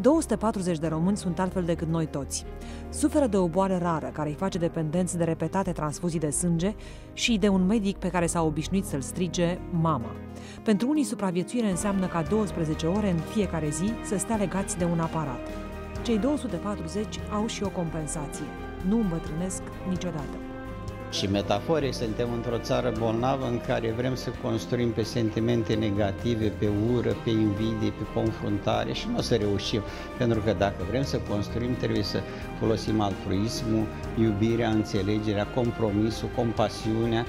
240 de români sunt altfel decât noi toți. Suferă de o boală rară care îi face dependenți de repetate transfuzii de sânge și de un medic pe care s-a obișnuit să-l strige mama. Pentru unii, supraviețuire înseamnă ca 12 ore în fiecare zi să stea legați de un aparat. Cei 240 au și o compensație. Nu îmbătrânesc niciodată. Și metaforic suntem într-o țară bolnavă în care vrem să construim pe sentimente negative, pe ură, pe invidie, pe confruntare și nu o să reușim. Pentru că dacă vrem să construim, trebuie să folosim altruismul, iubirea, înțelegerea, compromisul, compasiunea